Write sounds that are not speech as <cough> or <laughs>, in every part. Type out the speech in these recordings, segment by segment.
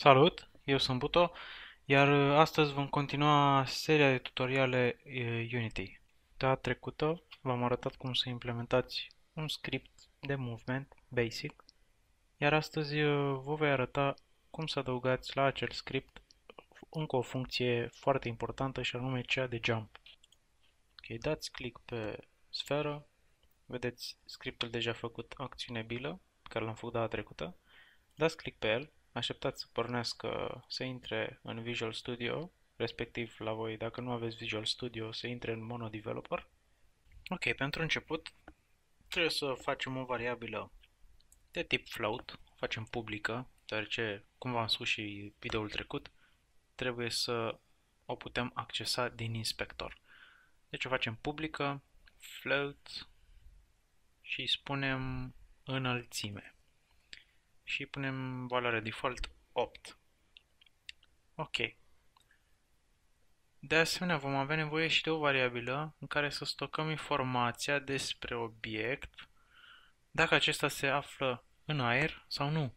Salut, eu sunt Buto, iar uh, astăzi vom continua seria de tutoriale uh, Unity. Data trecută v-am arătat cum să implementați un script de movement basic, iar astăzi uh, vă voi arăta cum să adăugați la acel script încă o funcție foarte importantă și anume cea de jump. Ok, dați click pe sferă, vedeți scriptul deja făcut acțiune bilă, care l-am făcut data trecută, dați click pe el, așteptați să pornească, să intre în Visual Studio, respectiv la voi, dacă nu aveți Visual Studio, să intre în Mono Developer. Ok, pentru început trebuie să facem o variabilă de tip float, facem publică, deoarece, cum v-am spus și videoul trecut, trebuie să o putem accesa din inspector. Deci o facem publică, float și spunem înălțime și punem valoarea default 8. Ok. De asemenea, vom avea nevoie și de o variabilă în care să stocăm informația despre obiect, dacă acesta se află în aer sau nu.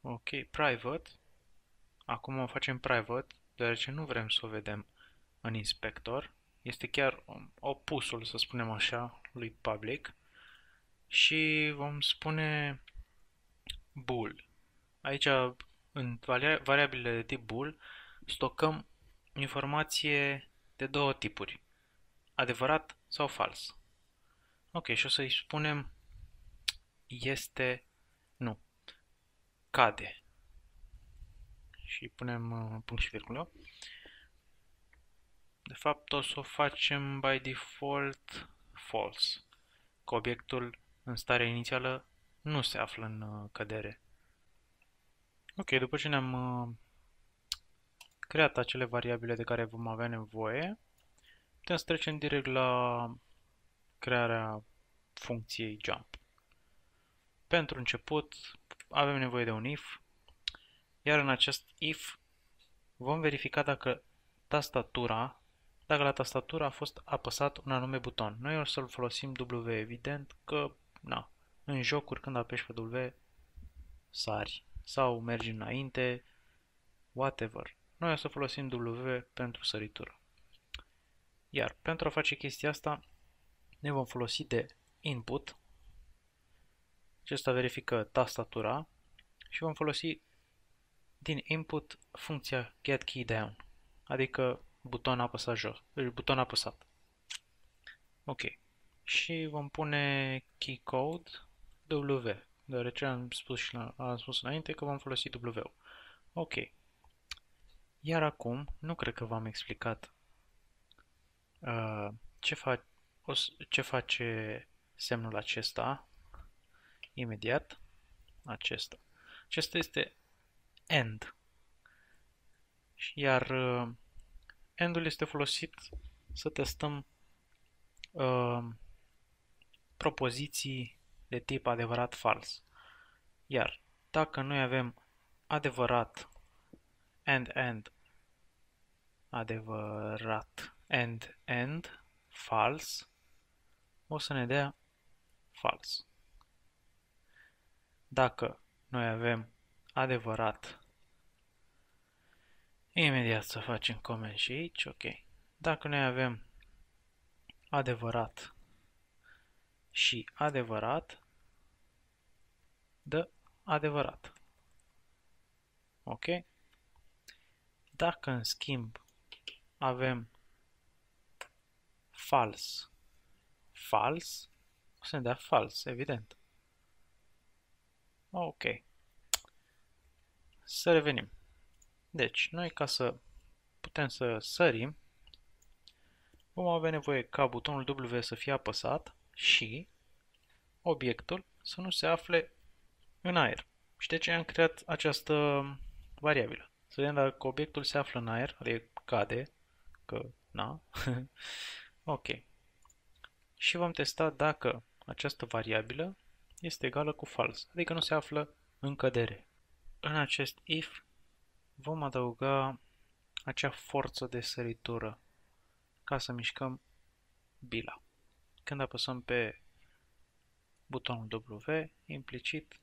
Ok, private. Acum o facem private, deoarece nu vrem să o vedem în inspector. Este chiar opusul, să spunem așa, lui public și vom spune bool. Aici, în variabilele de tip bool, stocăm informație de două tipuri, adevărat sau fals. Ok, și o să-i spunem este, nu, cade. Și punem uh, punct și virgulă. De fapt, o să o facem by default false, că obiectul în starea inițială nu se află în uh, cădere. Ok, după ce ne-am uh, creat acele variabile de care vom avea nevoie, putem să trecem direct la crearea funcției jump. Pentru început avem nevoie de un if, iar în acest if vom verifica dacă tastatura dacă la tastatură a fost apăsat un anume buton. Noi o să-l folosim W, evident că na, în jocuri când apeși pe W, sari sau mergi înainte, whatever. Noi o să folosim W pentru săritură. Iar pentru a face chestia asta, ne vom folosi de input. Acesta verifică tastatura și vom folosi din input funcția getKeyDown, adică buton apăsat jos, deci buton apăsat. Ok și vom pune key code W, deoarece am spus, și la, am spus înainte că vom folosi W. Ok. Iar acum, nu cred că v-am explicat uh, ce, fa o, ce face semnul acesta imediat. Acesta. Acesta este end. Iar uh, endul este folosit să testăm uh, propoziții de tip adevărat-fals. Iar dacă noi avem adevărat and-and, adevărat and-and, fals, o să ne dea fals. Dacă noi avem adevărat, imediat să facem coment și aici, ok. Dacă noi avem adevărat și adevărat dă adevărat. Ok? Dacă în schimb avem fals, fals, o să ne dea fals, evident. Ok. Să revenim. Deci, noi ca să putem să sărim, vom avea nevoie ca butonul W să fie apăsat și obiectul să nu se afle în aer. Și de ce am creat această variabilă? Să vedem dacă obiectul se află în aer, adică cade, că na. <laughs> ok. Și vom testa dacă această variabilă este egală cu false, adică nu se află în cădere. În acest if vom adăuga acea forță de săritură ca să mișcăm bila. Când apăsăm pe butonul W, implicit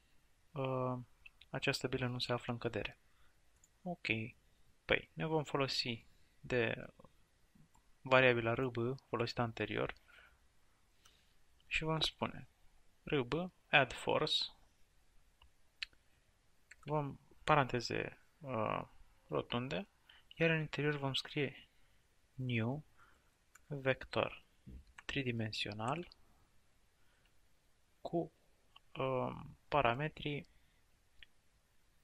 uh, această bilă nu se află în cădere. Ok. Păi, ne vom folosi de variabila rb folosită anterior și vom spune rb add force vom paranteze uh, rotunde iar în interior vom scrie new vector tridimensional cu uh, parametrii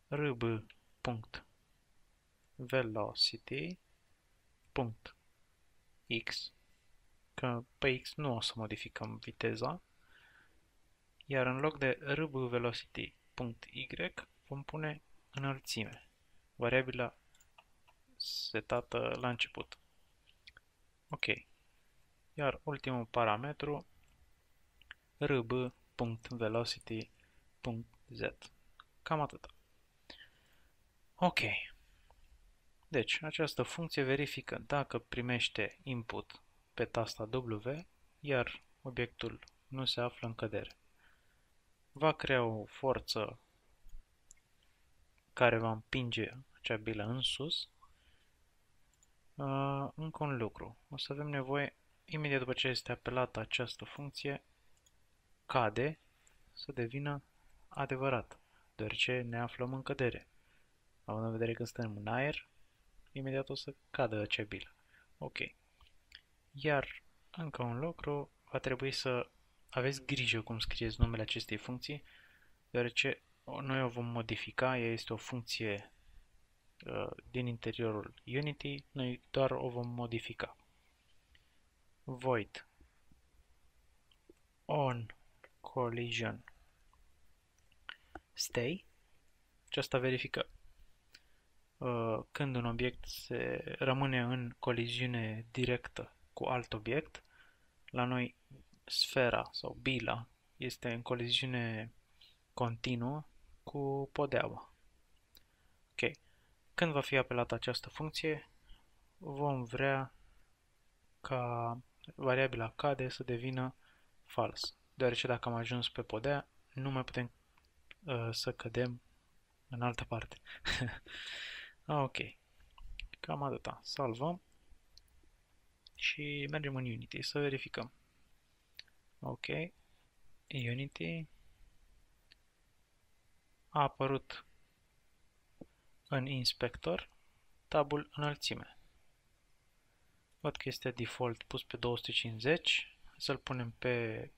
rb.velocity punct. X, că pe x nu o să modificăm viteza, iar în loc de rb velocity. Punct y vom pune înălțime, variabila setată la început. Ok. Iar ultimul parametru rb.velocity.z. Cam atât. Ok. Deci, această funcție verifică dacă primește input pe tasta W, iar obiectul nu se află în cădere. Va crea o forță care va împinge acea bilă în sus. Uh, încă un lucru. O să avem nevoie, imediat după ce este apelată această funcție, cade să devină adevărat, deoarece ne aflăm în cădere. Având în vedere că suntem în aer, imediat o să cadă acea bilă. Ok. Iar încă un lucru, va trebui să aveți grijă cum scrieți numele acestei funcții, deoarece noi o vom modifica, ea este o funcție uh, din interiorul Unity, noi doar o vom modifica. Void on collision stay. Aceasta verifică uh, când un obiect se rămâne în coliziune directă cu alt obiect. La noi sfera sau bila este în coliziune continuă cu podeaua. Ok. Când va fi apelată această funcție, vom vrea ca variabila cade să devină false, deoarece dacă am ajuns pe podea, nu mai putem uh, să cădem în altă parte. <laughs> ok. Cam atâta. Salvăm și mergem în Unity să verificăm. Ok. Unity a apărut în inspector tabul înălțime. Văd că este default pus pe 250, să-l punem pe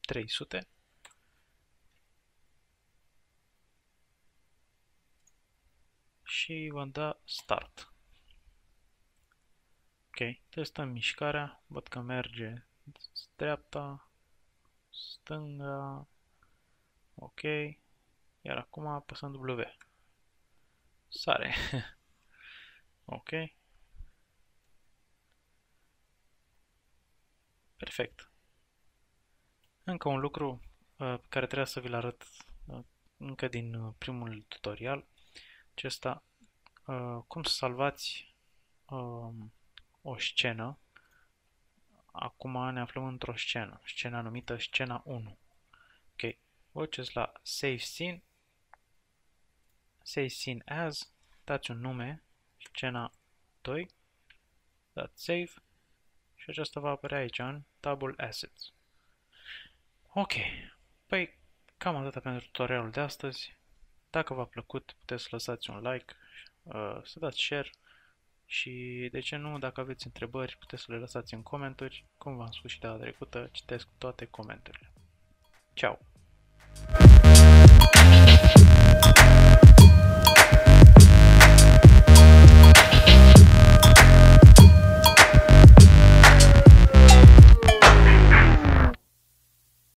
300. Și vom da start. Ok, testăm mișcarea, văd că merge dreapta, stânga, ok, iar acum apăsăm W. Sare. <laughs> ok. Perfect. Încă un lucru uh, care trebuie să vi-l arăt uh, încă din uh, primul tutorial. Acesta, uh, cum să salvați uh, o scenă. Acum ne aflăm într-o scenă, scena numită scena 1. Ok, vă duceți la Save Scene say scene as, dați un nume, scena 2, dați save și aceasta va apărea aici în tabul assets. Ok, păi cam atât pentru tutorialul de astăzi. Dacă v-a plăcut, puteți să lăsați un like, uh, să dați share și, de ce nu, dacă aveți întrebări, puteți să le lăsați în comentarii. Cum v-am spus și data trecută, citesc toate comentariile. Ciao!